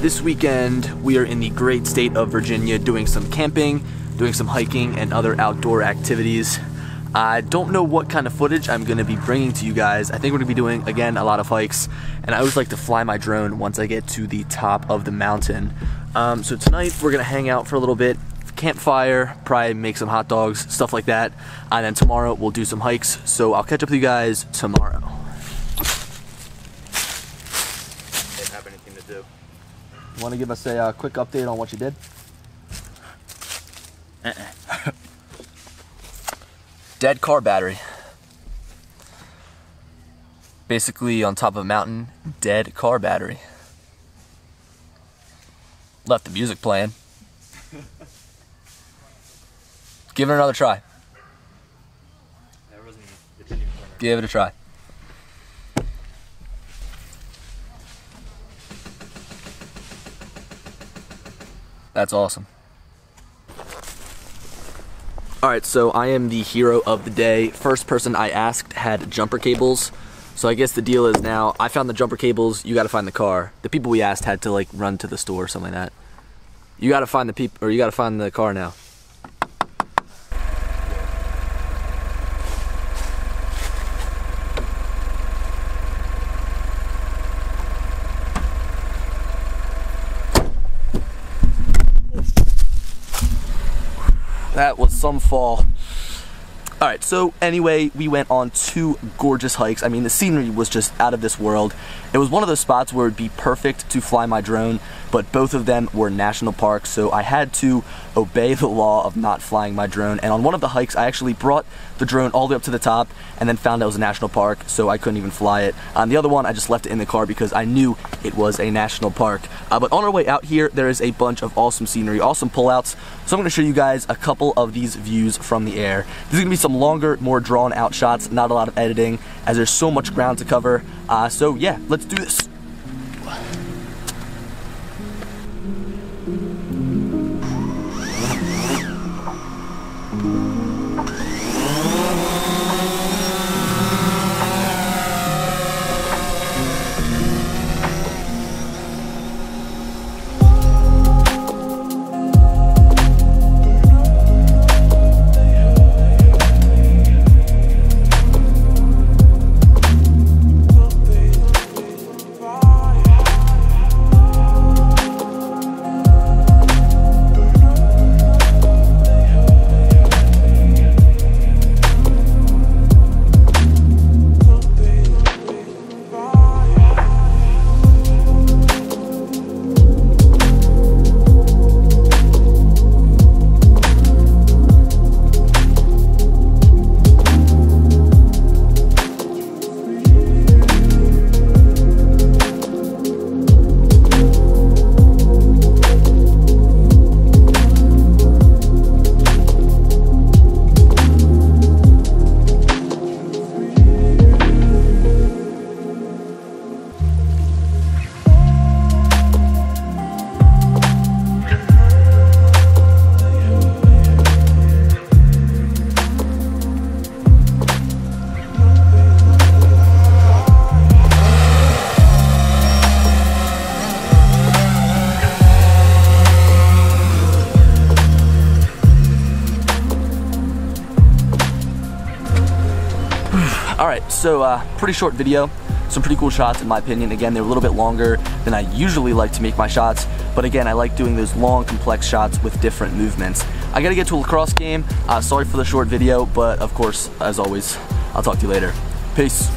this weekend we are in the great state of Virginia doing some camping, doing some hiking, and other outdoor activities. I don't know what kind of footage I'm gonna be bringing to you guys. I think we're gonna be doing, again, a lot of hikes, and I always like to fly my drone once I get to the top of the mountain. Um, so tonight we're gonna hang out for a little bit, campfire, probably make some hot dogs, stuff like that, and then tomorrow we'll do some hikes. So I'll catch up with you guys tomorrow. Didn't have anything to do. You wanna give us a uh, quick update on what you did? Uh-uh. dead car battery. Basically on top of a mountain, dead car battery. Left the music playing. Give it another try. Give it a try. That's awesome. All right, so I am the hero of the day. First person I asked had jumper cables. So I guess the deal is now I found the jumper cables, you gotta find the car. The people we asked had to like run to the store or something like that. You gotta find the people, or you gotta find the car now. That was some fall. All right, so anyway, we went on two gorgeous hikes. I mean, the scenery was just out of this world. It was one of those spots where it'd be perfect to fly my drone, but both of them were national parks, so I had to obey the law of not flying my drone. And on one of the hikes, I actually brought the drone all the way up to the top and then found it was a national park, so I couldn't even fly it. On the other one, I just left it in the car because I knew it was a national park. Uh, but on our way out here, there is a bunch of awesome scenery, awesome pullouts. So I'm gonna show you guys a couple of these views from the air. These are gonna be some longer, more drawn out shots, not a lot of editing, as there's so much ground to cover. Uh, so yeah, let's do this. All right, so uh, pretty short video. Some pretty cool shots in my opinion. Again, they're a little bit longer than I usually like to make my shots, but again, I like doing those long, complex shots with different movements. I gotta get to a lacrosse game. Uh, sorry for the short video, but of course, as always, I'll talk to you later. Peace.